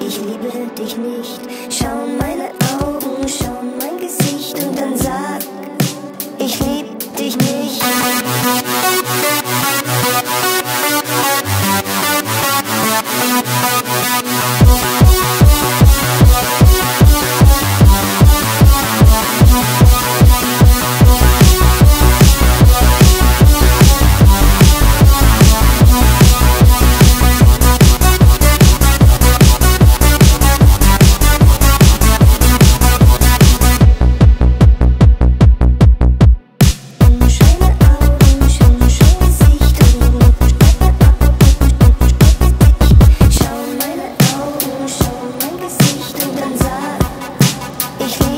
ich liebe dich nicht. Schauen meine Augen, schauen mein Gesicht und dann sag just